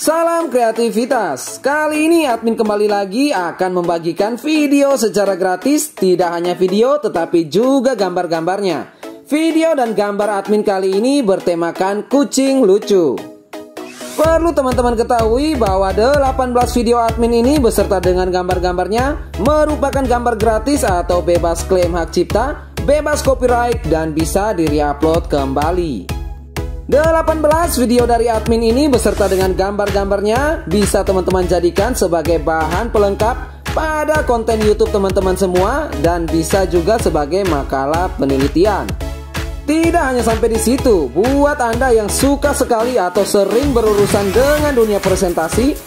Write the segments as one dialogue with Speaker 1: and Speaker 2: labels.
Speaker 1: Salam kreativitas. Kali ini admin kembali lagi akan membagikan video secara gratis, tidak hanya video tetapi juga gambar-gambarnya. Video dan gambar admin kali ini bertemakan kucing lucu. Perlu teman-teman ketahui bahwa 18 video admin ini beserta dengan gambar-gambarnya merupakan gambar gratis atau bebas klaim hak cipta, bebas copyright dan bisa di-reupload kembali. 18 video dari admin ini beserta dengan gambar-gambarnya bisa teman-teman jadikan sebagai bahan pelengkap pada konten YouTube teman-teman semua dan bisa juga sebagai makalah penelitian. Tidak hanya sampai di situ, buat Anda yang suka sekali atau sering berurusan dengan dunia presentasi,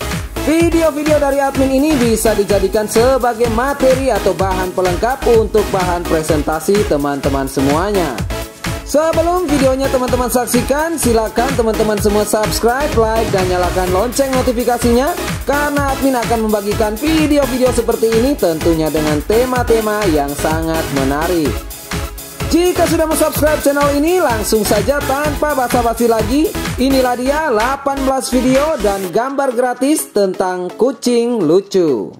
Speaker 1: video-video dari admin ini bisa dijadikan sebagai materi atau bahan pelengkap untuk bahan presentasi teman-teman semuanya. Sebelum videonya teman-teman saksikan, silakan teman-teman semua subscribe, like, dan nyalakan lonceng notifikasinya karena admin akan membagikan video-video seperti ini tentunya dengan tema-tema yang sangat menarik. Jika sudah subscribe channel ini, langsung saja tanpa basa-basi lagi, inilah dia 18 video dan gambar gratis tentang kucing lucu.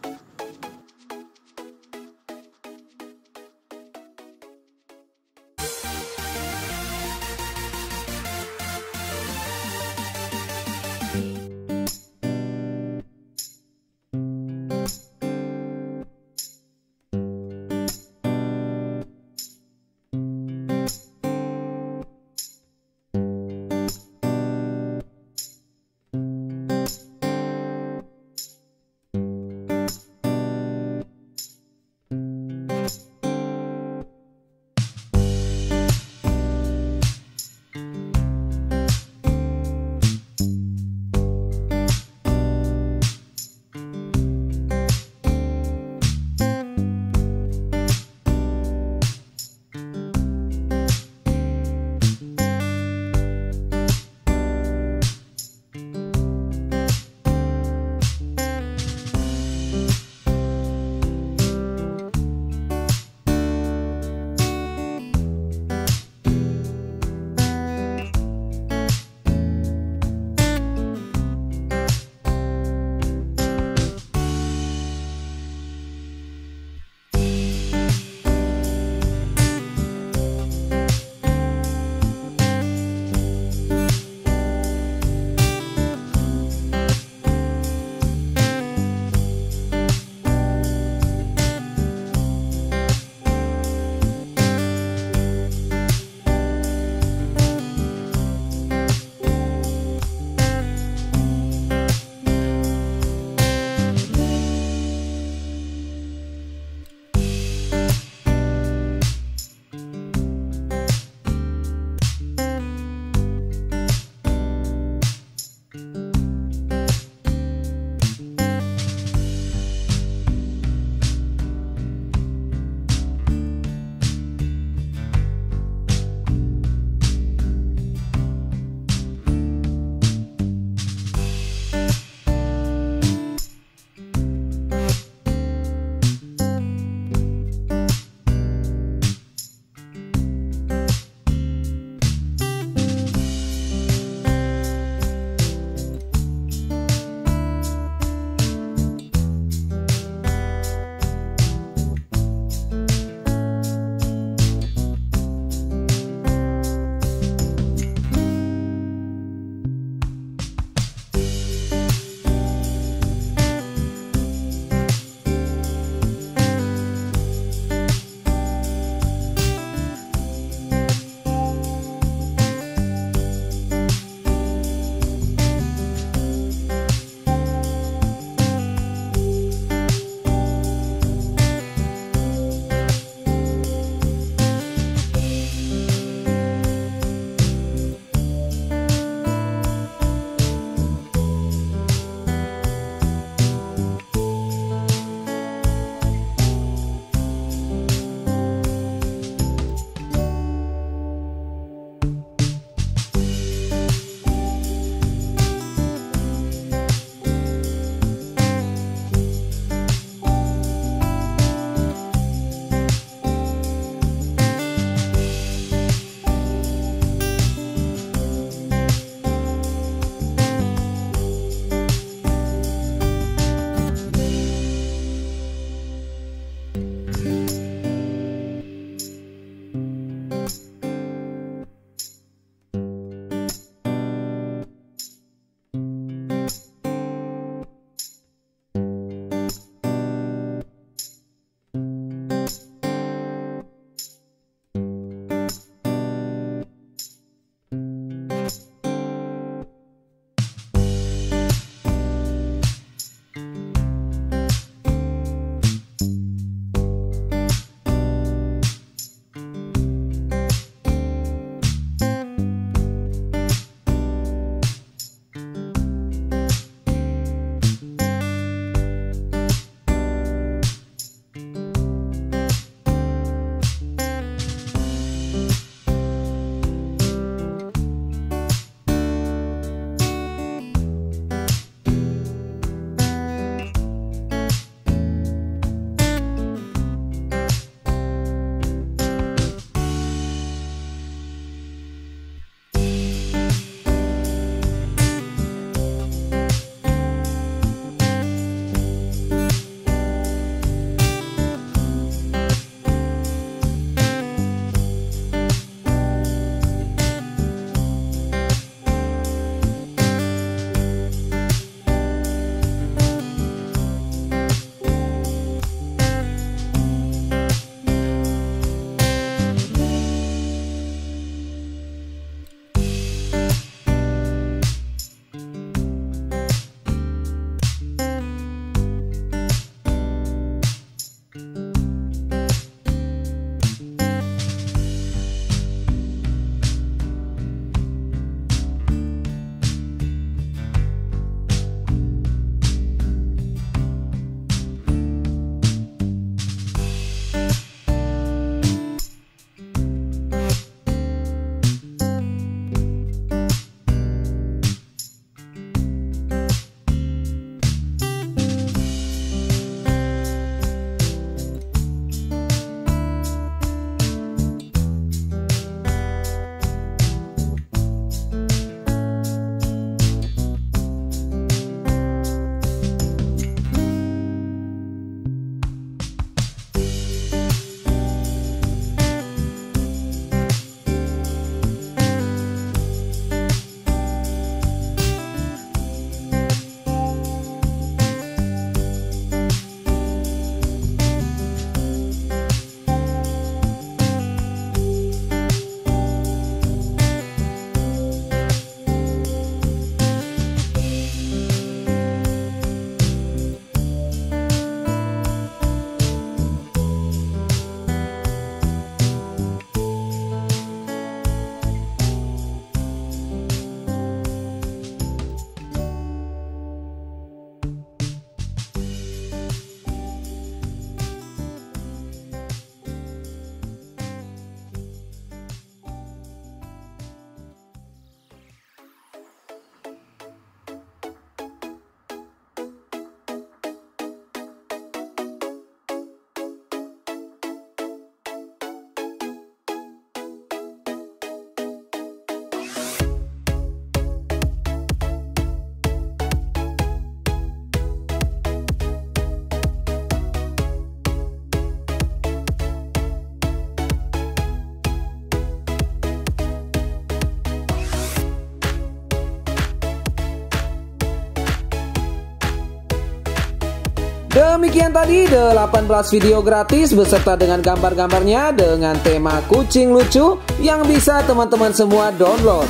Speaker 1: Demikian tadi 18 video gratis beserta dengan gambar-gambarnya dengan tema kucing lucu yang bisa teman-teman semua download.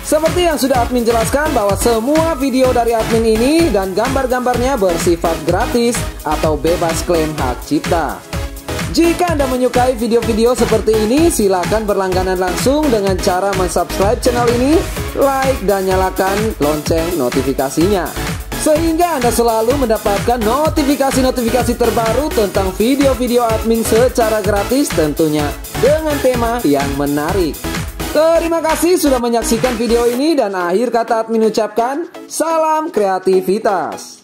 Speaker 1: Seperti yang sudah admin jelaskan bahwa semua video dari admin ini dan gambar-gambarnya bersifat gratis atau bebas klaim hak cipta. Jika Anda menyukai video-video seperti ini, silakan berlangganan langsung dengan cara mensubscribe channel ini, like, dan nyalakan lonceng notifikasinya sehingga Anda selalu mendapatkan notifikasi-notifikasi terbaru tentang video-video admin secara gratis tentunya dengan tema yang menarik. Terima kasih sudah menyaksikan video ini dan akhir kata admin ucapkan salam kreativitas.